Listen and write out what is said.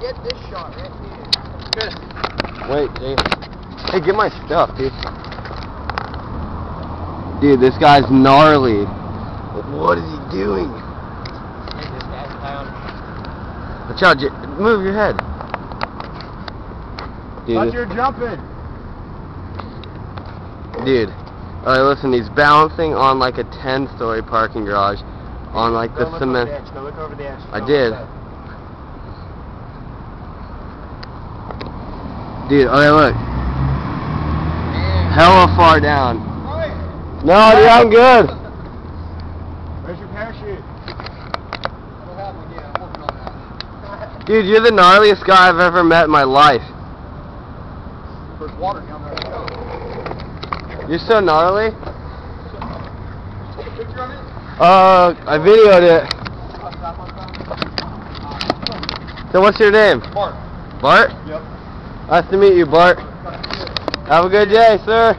get this shot right here. Good. Wait, Jay. Hey, get my stuff, dude. Dude, this guy's gnarly. What is he doing? Hey, this guy's down. Watch out, Jay. Move your head. Dude, But you're jumping. dude. Alright, listen, he's balancing on like a 10 story parking garage on like Go the cement. The edge. Go look over the edge. I Go did. Dude, okay, look. Man. Hella far down. Right. No, dude, I'm good. Where's your parachute? I don't have one yet. I'm working on that. Dude, you're the gnarliest guy I've ever met in my life. There's water down there. You're so gnarly. Take a picture of it. Uh, I videoed it. So what's your name? Mark. Bart? Yep. Nice to meet you, Bart. Have a good day, sir.